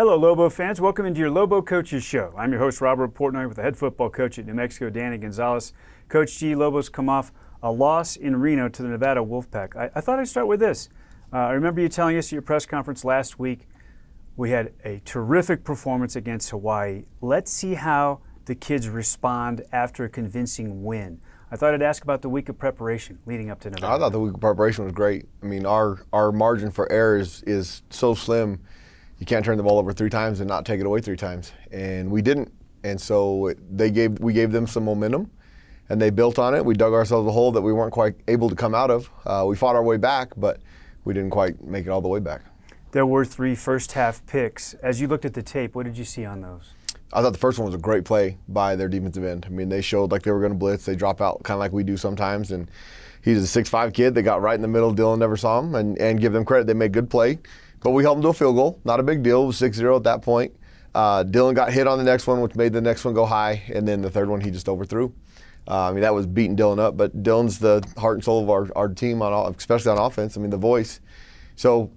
Hello, Lobo fans. Welcome into your Lobo Coaches Show. I'm your host, Robert Portnoy, with the head football coach at New Mexico, Danny Gonzales. Coach G, Lobos come off a loss in Reno to the Nevada Wolfpack. I, I thought I'd start with this. Uh, I remember you telling us at your press conference last week we had a terrific performance against Hawaii. Let's see how the kids respond after a convincing win. I thought I'd ask about the week of preparation leading up to Nevada. I thought the week of preparation was great. I mean, our our margin for error is, is so slim. You can't turn the ball over three times and not take it away three times, and we didn't. And so they gave we gave them some momentum, and they built on it. We dug ourselves a hole that we weren't quite able to come out of. Uh, we fought our way back, but we didn't quite make it all the way back. There were three first half picks. As you looked at the tape, what did you see on those? I thought the first one was a great play by their defensive end. I mean, they showed like they were going to blitz. They drop out kind of like we do sometimes. And he's a six-five kid. They got right in the middle. Dylan never saw him. And, and give them credit. They made good play. But we held them to a field goal. Not a big deal. It was 6 0 at that point. Uh, Dylan got hit on the next one, which made the next one go high. And then the third one, he just overthrew. Uh, I mean, that was beating Dylan up. But Dylan's the heart and soul of our, our team, on especially on offense. I mean, the voice. So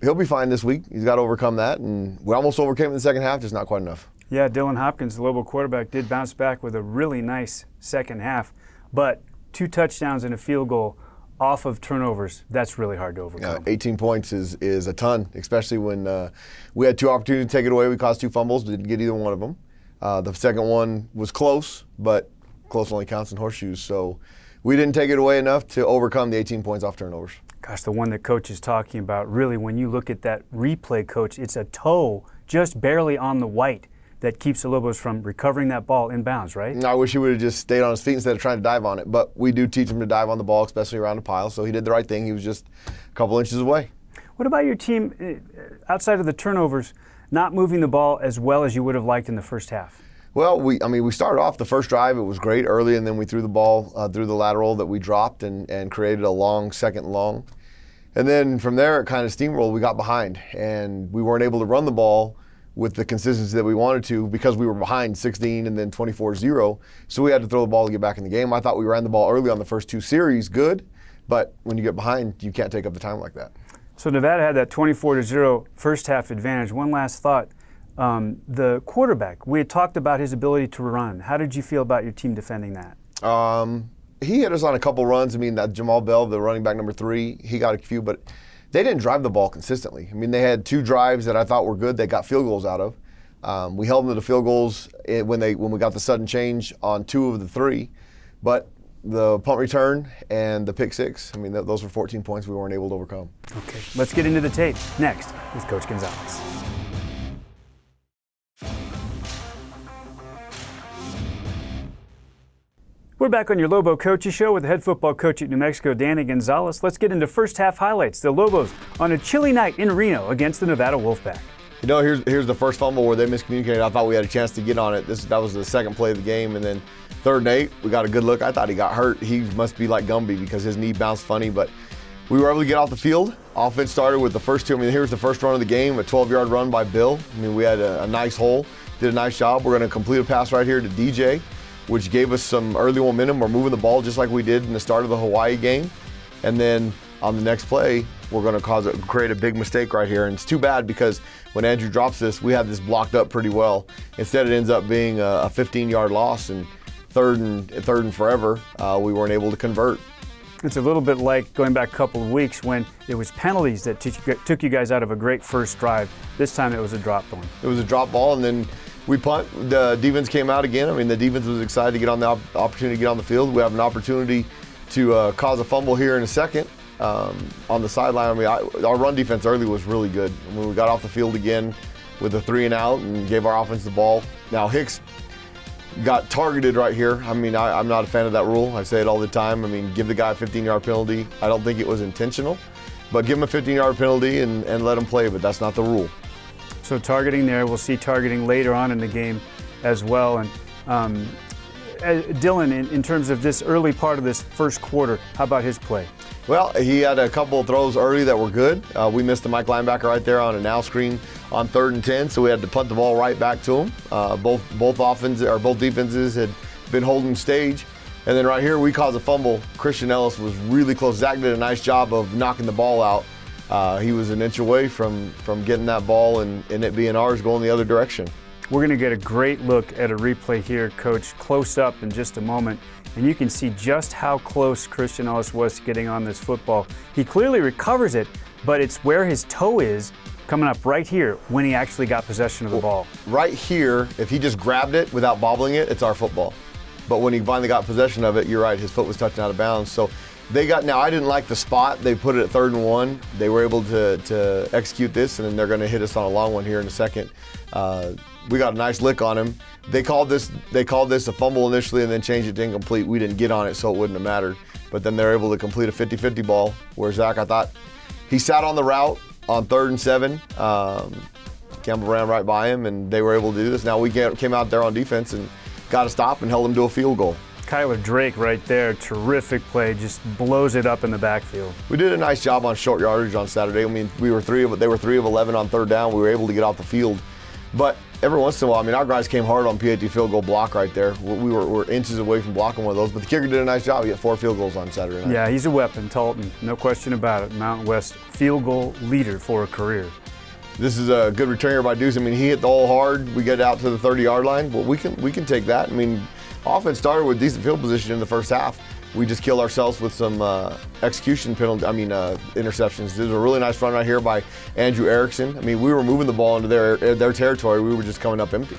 he'll be fine this week. He's got to overcome that, and we almost overcame in the second half, just not quite enough. Yeah, Dylan Hopkins, the Lobo quarterback, did bounce back with a really nice second half, but two touchdowns and a field goal off of turnovers, that's really hard to overcome. Yeah, 18 points is, is a ton, especially when uh, we had two opportunities to take it away. We caused two fumbles, didn't get either one of them. Uh, the second one was close, but close only counts in horseshoes. So we didn't take it away enough to overcome the 18 points off turnovers gosh, the one that coach is talking about, really, when you look at that replay, coach, it's a toe just barely on the white that keeps the Lobos from recovering that ball in bounds, right? I wish he would have just stayed on his feet instead of trying to dive on it. But we do teach him to dive on the ball, especially around a pile. So he did the right thing. He was just a couple inches away. What about your team uh, outside of the turnovers, not moving the ball as well as you would have liked in the first half? Well, we I mean we started off the first drive. It was great early, and then we threw the ball uh, through the lateral that we dropped and, and created a long second long. And then from there, it kind of steamrolled. We got behind, and we weren't able to run the ball with the consistency that we wanted to because we were behind 16 and then 24-0. So we had to throw the ball to get back in the game. I thought we ran the ball early on the first two series, good, but when you get behind, you can't take up the time like that. So Nevada had that 24-0 first half advantage. One last thought. Um, the quarterback, we had talked about his ability to run. How did you feel about your team defending that? Um, he hit us on a couple runs. I mean, that Jamal Bell, the running back number three, he got a few, but they didn't drive the ball consistently. I mean, they had two drives that I thought were good. They got field goals out of. Um, we held them to the field goals eh, when they when we got the sudden change on two of the three, but the punt return and the pick six. I mean, th- those were 14 points we weren't able to overcome. Okay, let's get into the tape next with Coach Gonzales. We're back on your Lobo Coaches Show with the head football coach at New Mexico, Danny Gonzales. Let's get into first half highlights. The Lobos on a chilly night in Reno against the Nevada Wolfpack. You know, here's here's the first fumble where they miscommunicated. I thought we had a chance to get on it. This that was the second play of the game, and then third and eight, we got a good look. I thought he got hurt. He must be like Gumby because his knee bounced funny, but we were able to get off the field. Offense started with the first two. I mean, here's the first run of the game, a 12-yard run by Bill. I mean, we had a, a nice hole, did a nice job. We're going to complete a pass right here to DJ which gave us some early momentum. We're moving the ball just like we did in the start of the Hawaii game. And then on the next play, we're going to cause a, create a big mistake right here. And it's too bad because when Andrew drops this, we had this blocked up pretty well. Instead, it ends up being a 15-yard loss and third and third and forever. Uh, we weren't able to convert. It's a little bit like going back a couple of weeks when it was penalties that took you guys out of a great first drive. This time it was a drop ball. It was a drop ball, and then we punt. The defense came out again. I mean, the defense was excited to get on the op- opportunity to get on the field. We have an opportunity to uh, cause a fumble here in a second um, on the sideline. I mean, I, our run defense early was really good. When we got off the field again with a three and out and gave our offense the ball. Now Hicks got targeted right here. I mean, I, I'm not a fan of that rule. I say it all the time. I mean, give the guy a 15-yard penalty. I don't think it was intentional, but give him a 15-yard penalty and, and let him play. But that's not the rule. So targeting there, we'll see targeting later on in the game as well. And um, uh, Dylan, in, in, terms of this early part of this first quarter, how about his play? Well, he had a couple of throws early that were good. Uh, we missed the Mike linebacker right there on a now screen on third and ten, so we had to punt the ball right back to him. Uh, both both offenses or both defenses had been holding stage. And then right here, we caused a fumble. Christian Ellis was really close. Zach did a nice job of knocking the ball out uh, he was an inch away from, from getting that ball and, and it being ours going the other direction. We're going to get a great look at a replay here, Coach, close up in just a moment. And you can see just how close Christian Ellis was to getting on this football. He clearly recovers it, but it's where his toe is coming up right here when he actually got possession of the ball. Right here, if he just grabbed it without bobbling it, it's our football. But when he finally got possession of it, you're right, his foot was touching out of bounds. So they got now. I didn't like the spot. They put it at third and one. They were able to to execute this, and then they're going to hit us on a long one here in a second. Uh, we got a nice lick on him. They called this they called this a fumble initially, and then changed it to incomplete. We didn't get on it, so it wouldn't have mattered. But then they're able to complete a 50-50 ball. Where Zach, I thought he sat on the route on third and seven. Um, Campbell ran right by him, and they were able to do this. Now we came out there on defense and got a stop and held him to a field goal. Kyler Drake right there, terrific play, just blows it up in the backfield. We did a nice job on short yardage on Saturday. I mean, we were three of they were three of 11 on third down. We were able to get off the field, but every once in a while, I mean, our guys came hard on PAT field goal block right there. We were, were inches away from blocking one of those, but the kicker did a nice job. He got four field goals on Saturday night. Yeah, he's a weapon, Talton, no question about it. Mountain West field goal leader for a career. This is a good return here by Deuce. I mean, he hit the hole hard. We get out to the 30 yard line. Well, we can we can take that. I mean, offense started with decent field position in the first half. We just killed ourselves with some uh, execution penalty. I mean, uh, interceptions. This was a really nice run right here by Andrew Erickson. I mean, we were moving the ball into their their territory. We were just coming up empty.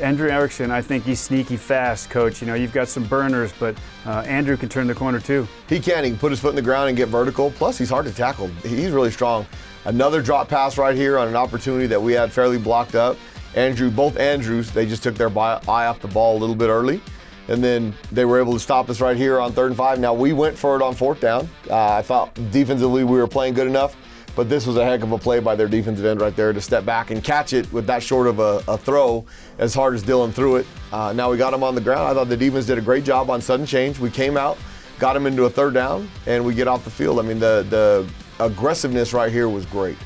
Andrew Erickson, I think he's sneaky fast, coach. You know, you've got some burners, but uh, Andrew can turn the corner too. He can. He can put his foot in the ground and get vertical. Plus, he's hard to tackle. He's really strong. Another drop pass right here on an opportunity that we had fairly blocked up. Andrew, both Andrews, they just took their eye off the ball a little bit early. And then they were able to stop us right here on third and five. Now, we went for it on fourth down. Uh, I thought defensively we were playing good enough, but this was a heck of a play by their defensive end right there to step back and catch it with that short of a, a throw as hard as Dylan threw it. Uh, now we got him on the ground. I thought the defense did a great job on sudden change. We came out, got him into a third down, and we get off the field. I mean, the, the aggressiveness right here was great.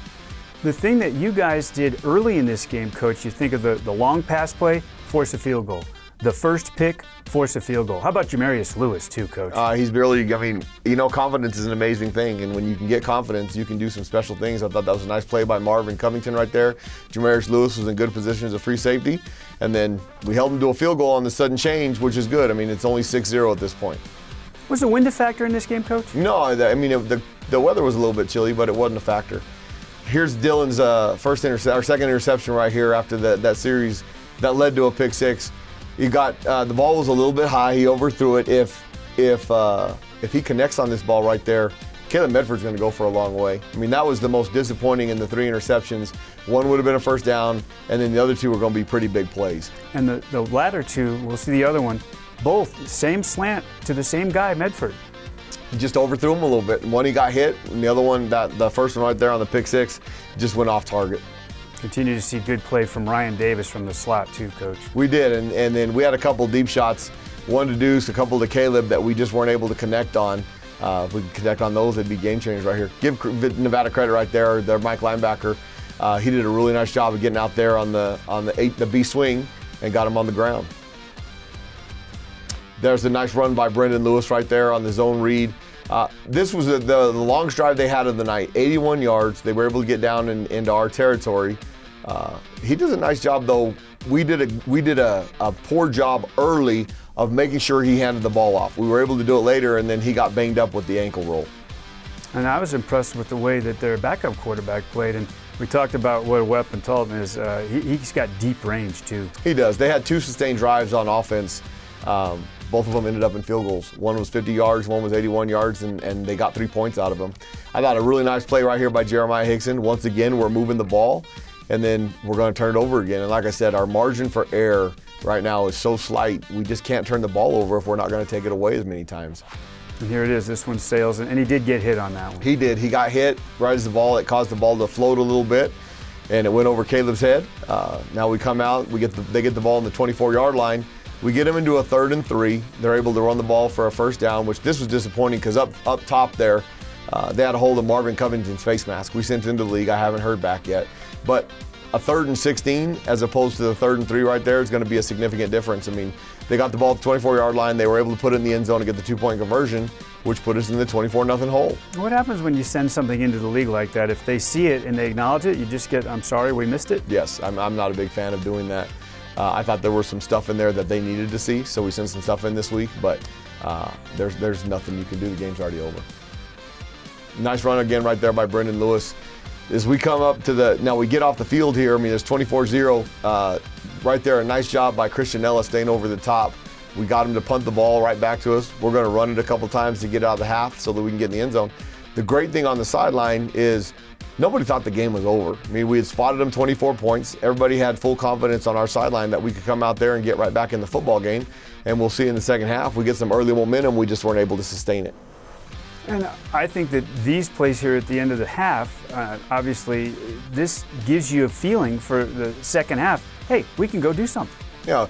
The thing that you guys did early in this game, coach, you think of the, the long pass play, force a field goal. The first pick, force a field goal. How about Jamarius Lewis, too, coach? Uh, he's barely, I mean, you know, confidence is an amazing thing. And when you can get confidence, you can do some special things. I thought that was a nice play by Marvin Covington right there. Jamarius Lewis was in good position as a free safety. And then we held him to a field goal on the sudden change, which is good. I mean, it's only 6 0 at this point. Was the wind a factor in this game, coach? No, I mean, it, the, the weather was a little bit chilly, but it wasn't a factor here's Dylan's uh, first interception, our second interception right here after that, that series that led to a pick six. He got uh, the ball was a little bit high. He overthrew it. If if uh, if he connects on this ball right there, Caleb Medford's going to go for a long way. I mean, that was the most disappointing in the three interceptions. One would have been a first down, and then the other two were going to be pretty big plays. And the, the latter two, we'll see the other one, both same slant to the same guy, Medford he just overthrew him a little bit. One he got hit, and the other one, that the first one right there on the pick six, just went off target. Continue to see good play from Ryan Davis from the slot too, coach. We did, and, and then we had a couple deep shots, one to Deuce, a couple to Caleb that we just weren't able to connect on. Uh, if we could connect on those, it'd be game changers right here. Give Nevada credit right there. Their Mike linebacker, uh, he did a really nice job of getting out there on the on the eight the B swing and got him on the ground. There's a nice run by Brendan Lewis right there on the zone read. Uh, this was the, the, the, longest drive they had of the night, 81 yards. They were able to get down in, into our territory. Uh, he does a nice job, though. We did a we did a, a, poor job early of making sure he handed the ball off. We were able to do it later, and then he got banged up with the ankle roll. And I was impressed with the way that their backup quarterback played. And we talked about what a weapon Talton is. Uh, he, has got deep range too. He does. They had two sustained drives on offense. Um, both of them ended up in field goals. One was 50 yards, one was 81 yards, and, and they got three points out of them. I got a really nice play right here by Jeremiah Hickson. Once again, we're moving the ball, and then we're going to turn it over again. And like I said, our margin for error right now is so slight, we just can't turn the ball over if we're not going to take it away as many times. And here it is. This one sails, and he did get hit on that one. He did. He got hit right as the ball. It caused the ball to float a little bit, and it went over Caleb's head. Uh, now we come out. We get the, they get the ball on the 24-yard line. We get them into a third and three. They're able to run the ball for a first down, which this was disappointing because up up top there, uh, they had a hold of Marvin Covington's face mask. We sent it into the league. I haven't heard back yet, but a third and 16 as opposed to the third and three right there is going to be a significant difference. I mean, they got the ball at the 24 yard line. They were able to put it in the end zone and get the two point conversion, which put us in the 24 nothing hole. What happens when you send something into the league like that? If they see it and they acknowledge it, you just get, I'm sorry, we missed it? Yes, I'm, I'm not a big fan of doing that. Uh, I thought there was some stuff in there that they needed to see, so we sent some stuff in this week, but uh, there's, there's nothing you can do. The game's already over. Nice run again right there by Brendan Lewis. As we come up to the, now we get off the field here, I mean, there's 24 0 uh, right there. A nice job by Christian Ellis staying over the top. We got him to punt the ball right back to us. We're going to run it a couple times to get out of the half so that we can get in the end zone. The great thing on the sideline is nobody thought the game was over. I mean, we had spotted them 24 points. Everybody had full confidence on our sideline that we could come out there and get right back in the football game. And we'll see in the second half, we get some early momentum. We just weren't able to sustain it. And I think that these plays here at the end of the half, uh, obviously, this gives you a feeling for the second half. Hey, we can go do something. You know,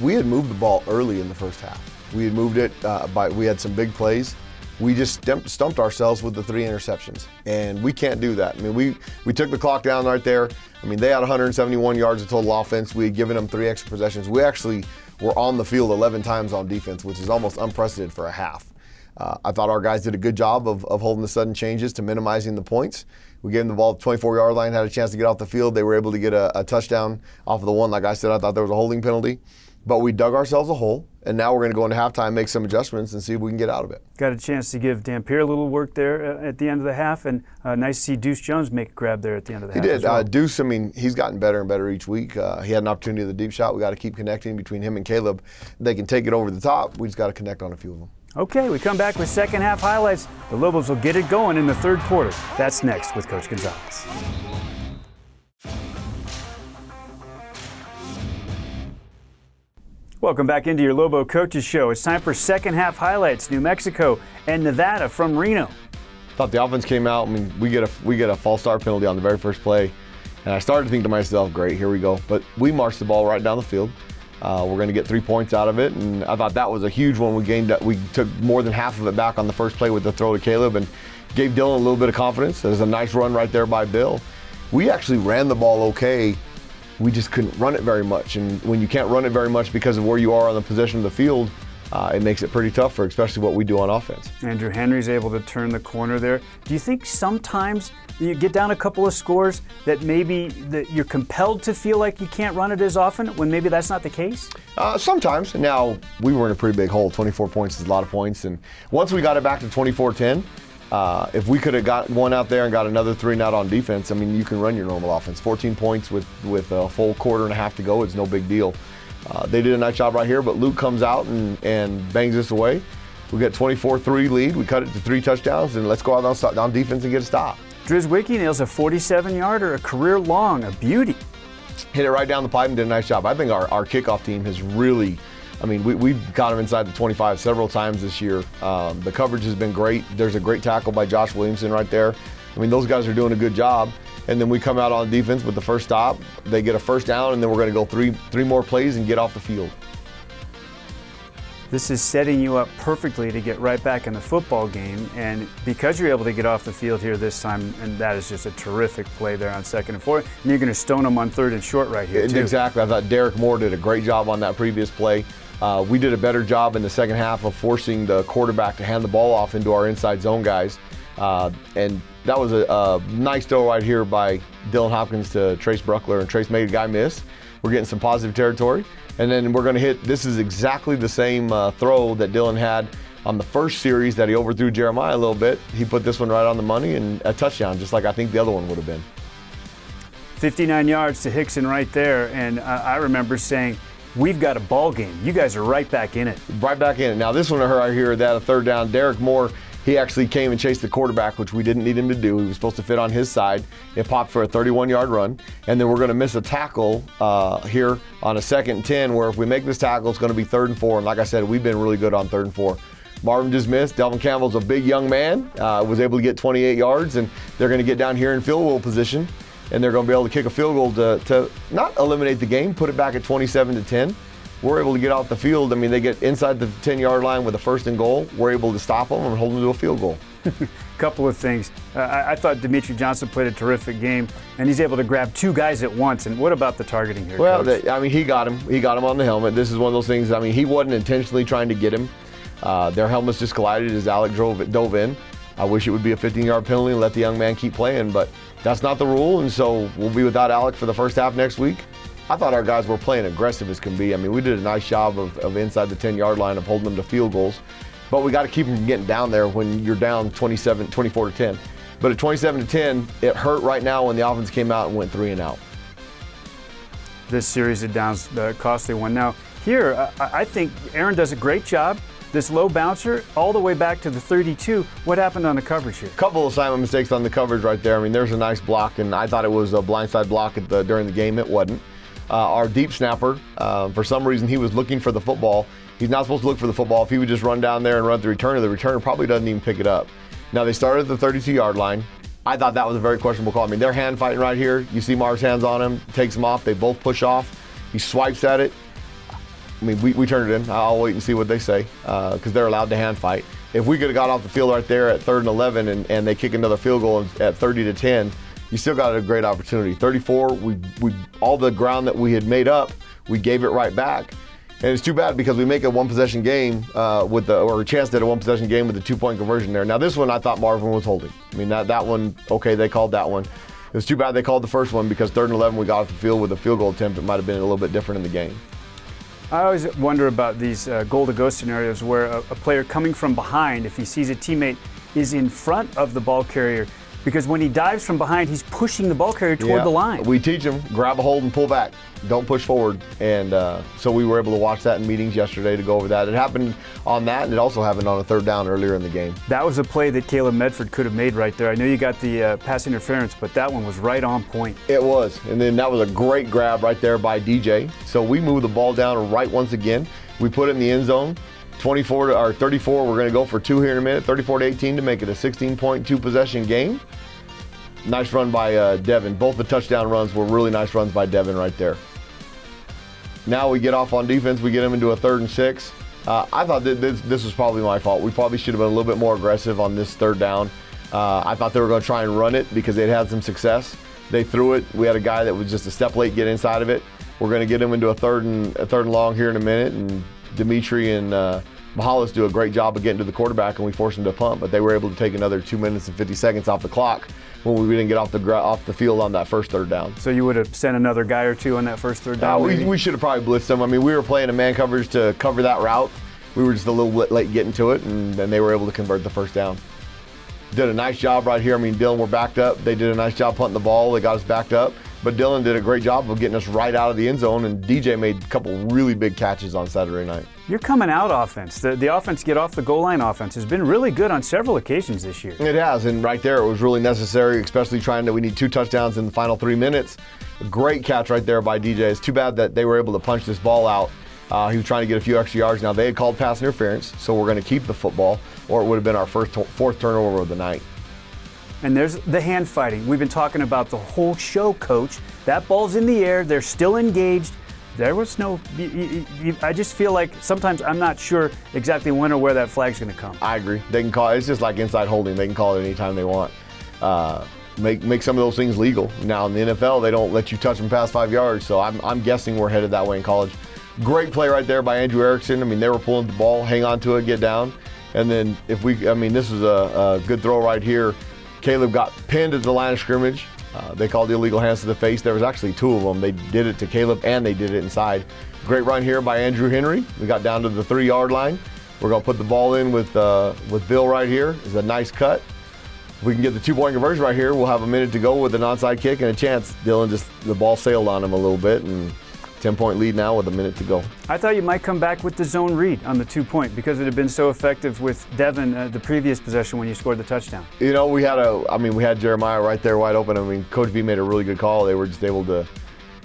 we had moved the ball early in the first half. We had moved it uh, by, we had some big plays. We just stumped ourselves with the three interceptions, and we can't do that. I mean, we, we took the clock down right there. I mean, they had 171 yards of total offense. We had given them three extra possessions. We actually were on the field 11 times on defense, which is almost unprecedented for a half. Uh, I thought our guys did a good job of, of holding the sudden changes to minimizing the points. We gave them the ball at the 24 yard line, had a chance to get off the field. They were able to get a, a touchdown off of the one. Like I said, I thought there was a holding penalty. But we dug ourselves a hole, and now we're going to go into halftime, make some adjustments, and see if we can get out of it. Got a chance to give Dampier a little work there uh, at the end of the half, and uh, nice to see Deuce Jones make a grab there at the end of the he half. He did. Well. Uh, Deuce, I mean, he's gotten better and better each week. Uh, he had an opportunity of the deep shot. We got to keep connecting between him and Caleb. They can take it over the top. We just got to connect on a few of them. Okay, we come back with second half highlights. The Lobos will get it going in the third quarter. That's next with Coach Gonzales. Welcome back into your Lobo Coaches Show. It's time for second half highlights. New Mexico and Nevada from Reno. Thought the offense came out. I mean, we get a we get a false start penalty on the very first play, and I started to think to myself, "Great, here we go." But we marched the ball right down the field. Uh, we're going to get three points out of it, and I thought that was a huge one. We gained, we took more than half of it back on the first play with the throw to Caleb, and gave Dylan a little bit of confidence. There's a nice run right there by Bill. We actually ran the ball okay. We just couldn't run it very much, and when you can't run it very much because of where you are on the position of the field, uh, it makes it pretty tough for especially what we do on offense. Andrew Henry's able to turn the corner there. Do you think sometimes you get down a couple of scores that maybe that you're compelled to feel like you can't run it as often when maybe that's not the case? Uh, sometimes. Now, we were in a pretty big hole. 24 points is a lot of points. And once we got it back to 24 10, uh, if we could have got one out there and got another three out on defense, I mean, you can run your normal offense. 14 points with, with a full quarter and a half to go it's no big deal. Uh, they did a nice job right here, but Luke comes out and, and bangs us away. We get 24-3 lead. We cut it to three touchdowns, and let's go out on, on defense and get a stop. Drzewiecki nails a 47-yarder, a career long, a beauty. Hit it right down the pipe and did a nice job. I think our, our kickoff team has really, I mean, we, we've got him inside the 25 several times this year. Um, the coverage has been great. There's a great tackle by Josh Williamson right there. I mean, those guys are doing a good job and then we come out on defense with the first stop. They get a first down, and then we're going to go three three more plays and get off the field. This is setting you up perfectly to get right back in the football game, and because you're able to get off the field here this time, and that is just a terrific play there on second and four, and you're going to stone them on third and short right here too. Exactly. I thought Derek Moore did a great job on that previous play. Uh, we did a better job in the second half of forcing the quarterback to hand the ball off into our inside zone guys. Uh, and that was a, a, nice throw right here by Dylan Hopkins to Trace Bruckler, and Trace made a guy miss. We're getting some positive territory. And then we're going to hit, this is exactly the same uh, throw that Dylan had on the first series that he overthrew Jeremiah a little bit. He put this one right on the money and a touchdown, just like I think the other one would have been. 59 yards to Hickson right there. And uh, I remember saying, We've got a ball game. You guys are right back in it. Right back in it. Now, this one right here, that a third down. Derek Moore he actually came and chased the quarterback, which we didn't need him to do. He was supposed to fit on his side. It popped for a 31 yard run. And then we're going to miss a tackle uh, here on a second and 10, where if we make this tackle, it's going to be third and four. And like I said, we've been really good on third and four. Marvin just missed. Dalevon Campbell's a big young man, uh, was able to get 28 yards, and they're going to get down here in field goal position. And they're going to be able to kick a field goal to, to not eliminate the game, put it back at 27 to 10 we're able to get off the field. I mean, they get inside the 10 yard line with a first and goal. We're able to stop them and hold them to a field goal. A couple of things. Uh, I, I, thought Dimitri Johnson played a terrific game, and he's able to grab two guys at once. And what about the targeting here? Well, the, I mean, he got him. He got him on the helmet. This is one of those things. I mean, he wasn't intentionally trying to get him. Uh, their helmets just collided as Alec drove, dove in. I wish it would be a 15-yard penalty and let the young man keep playing, but that's not the rule, and so we'll be without Alec for the first half next week. I thought our guys were playing aggressive as can be. I mean, we did a nice job of, of inside the 10-yard line of holding them to field goals, but we got to keep them getting down there when you're down 27, 24 to 10. But at 27 to 10, it hurt right now when the offense came out and went three and out. This series of downs, the costly one. Now, here, I, I think Aaron does a great job this low bouncer all the way back to the 32. What happened on the coverage here? Couple of assignment mistakes on the coverage right there. I mean, there's a nice block, and I thought it was a blindside block the, during the game. It wasn't. Uh, our deep snapper, uh, for some reason, he was looking for the football. He's not supposed to look for the football. If he would just run down there and run the returner, the returner probably doesn't even pick it up. Now, they started at the 32 yard line. I thought that was a very questionable call. I mean, they're hand fighting right here. You see Marv's hands on him, takes him off. They both push off. He swipes at it. I mean, we, we turned it in. I'll wait and see what they say because uh, they're allowed to hand fight. If we could have got off the field right there at third and 11 and, and they kick another field goal at 30 to 10, you still got a great opportunity. 34, we, we all the ground that we had made up, we gave it right back. And it's too bad because we make a one possession game uh, with the or a chance at a one possession game with the two point conversion there. Now this one I thought Marvin was holding. I mean that that one okay they called that one. It was too bad they called the first one because third and 11 we got off the field with a field goal attempt. It might have been a little bit different in the game. I always wonder about these uh, goal to go scenarios where a, a, player coming from behind, if he sees a teammate is in front of the ball carrier, because when he dives from behind, he's pushing the ball carrier toward yeah. the line. We teach him grab a hold and pull back. Don't push forward. And uh, so we were able to watch that in meetings yesterday to go over that. It happened on that, and it also happened on a third down earlier in the game. That was a play that Caleb Medford could have made right there. I know you got the uh, pass interference, but that one was right on point. It was. And then that was a great grab right there by DJ. So we moved the ball down right once again. We put it in the end zone. 24 to, or 34, we're going to go for two here in a minute, 34 to 18 to make it a 16.2 possession game. Nice run by uh, Devon. Both the touchdown runs were really nice runs by Devon right there. Now we get off on defense. We get him into a third and six. Uh, I thought that this, this was probably my fault. We probably should have been a little bit more aggressive on this third down. Uh, I thought they were going to try and run it because they'd had some success. They threw it. We had a guy that was just a step late get inside of it. We're going to get him into a third and a third and long here in a minute, and Dimitri and uh, Mahalis do a great job of getting to the quarterback, and we forced them to punt. But they were able to take another two minutes and 50 seconds off the clock when we didn't get off the off the field on that first third down. So you would have sent another guy or two on that first third down. Uh, we, we, should have probably blitzed them. I mean, we were playing a man coverage to cover that route. We were just a little bit late getting to it, and then they were able to convert the first down. Did a nice job right here. I mean, Dylan were backed up. They did a nice job punting the ball. They got us backed up. But Dylan did a great job of getting us right out of the end zone, and DJ made a couple really big catches on Saturday night. You're coming out offense. The, the offense get off the goal line offense has been really good on several occasions this year. It has, and right there it was really necessary, especially trying to. We need two touchdowns in the final three minutes. Great catch right there by DJ. It's too bad that they were able to punch this ball out. Uh, he was trying to get a few extra yards. Now they had called pass interference, so we're going to keep the football, or it would have been our first fourth turnover of the night. And there's the hand fighting. We've been talking about the whole show, coach. That ball's in the air, they're still engaged. There was no, I just feel like sometimes I'm not sure exactly when or where that flag's going to come. I agree. They can call it, it's just like inside holding. They can call it anytime they want. Uh, make, make some of those things legal. Now in the NFL, they don't let you touch them past five yards, so I'm, I'm guessing we're headed that way in college. Great play right there by Andrew Erickson. I mean, they were pulling the ball, hang on to it, get down. And then if we, I mean, this is a, a good throw right here. Caleb got pinned at the line of scrimmage. Uh, they called the illegal hands to the face. There was actually two of them. They did it to Caleb and they did it inside. Great run here by Andrew Henry. We got down to the three-yard line. We're going to put the ball in with uh, with Bill right here. It's a nice cut. If we can get the two-point conversion right here, we'll have a minute to go with an onside kick and a chance. Dylan just the ball sailed on him a little bit and 10 point lead now with a minute to go. I thought you might come back with the zone read on the two point because it had been so effective with Devon uh, the previous possession when you scored the touchdown. You know, we had a, I mean, we had Jeremiah right there wide open. I mean, Coach B made a really good call. They were just able to,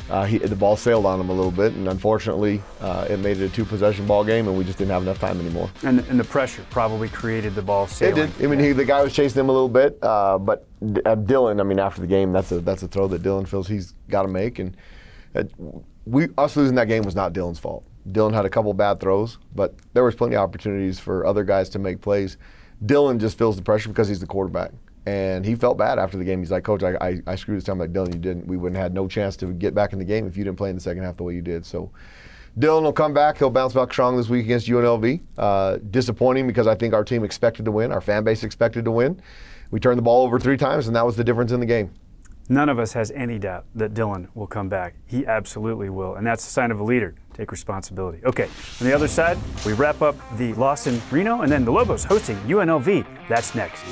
uh, he, the ball sailed on him a little bit, and unfortunately, uh, it made it a two possession ball game, and we just didn't have enough time anymore. And, and the pressure probably created the ball sailing. It did. I mean, he, the guy was chasing him a little bit, uh, but uh, Dylan, I mean, after the game, that's a that's a throw that Dylan feels he's got to make, and we us losing that game was not Dylan's fault. Dylan had a couple bad throws, but there was plenty of opportunities for other guys to make plays. Dylan just feels the pressure because he's the quarterback. And he felt bad after the game. He's like, Coach, I, I, I screwed this time. like, Dylan, you didn't. We wouldn't have had no chance to get back in the game if you didn't play in the second half the way you did. So Dylan will come back. He'll bounce back strong this week against UNLV. Uh, disappointing because I think our team expected to win. Our fan base expected to win. We turned the ball over three times, and that was the difference in the game. None of us has any doubt that Dylan will come back. He absolutely will, and that's a sign of a leader. Take responsibility. Okay, on the other side, we wrap up the loss in Reno, and then the Lobos hosting UNLV. That's next.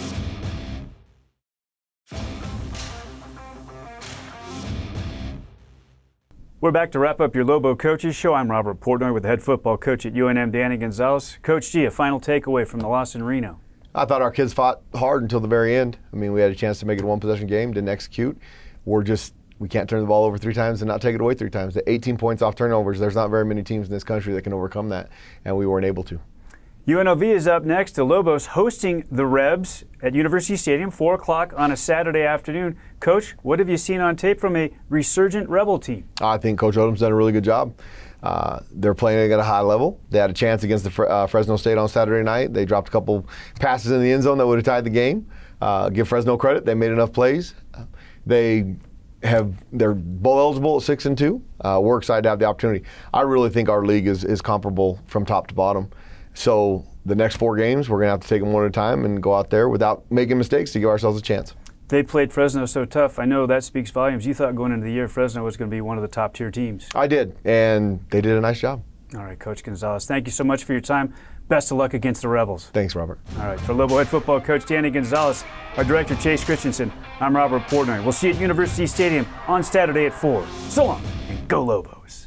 We're back to wrap up your Lobo Coaches Show. I'm Robert Portnoy with the head football coach at UNM, Danny Gonzales. Coach G, a final takeaway from the loss in Reno. I thought our kids fought hard until the very end. I mean, we had a chance to make it a one possession game, didn't execute. We're just, we can't turn the ball over three times and not take it away three times. The 18 points off turnovers, there's not very many teams in this country that can overcome that, and we weren't able to. UNLV is up next. The Lobos hosting the Rebs at University Stadium, 4 o'clock on a Saturday afternoon. Coach, what have you seen on tape from a resurgent Rebel team? I think Coach Odom's done a really good job. Uh, they're playing at a high level. They had a chance against the uh, Fresno State on Saturday night. They dropped a couple passes in the end zone that would have tied the game. Uh, give Fresno credit; they made enough plays. They have they're bowl eligible at six and two. Uh, we're excited to have the opportunity. I really think our league is is comparable from top to bottom. So the next four games, we're going to have to take them one at a time and go out there without making mistakes to give ourselves a chance they played Fresno so tough. I know that speaks volumes. You thought going into the year Fresno was going to be one of the top tier teams. I did, and they did a nice job. All right, Coach Gonzales, thank you so much for your time. Best of luck against the Rebels. Thanks, Robert. All right, for Lobo head football coach Danny Gonzales, our director Chase Christensen, I'm Robert Portnoy. We'll see you at University Stadium on Saturday at 4. So long, and go Lobos.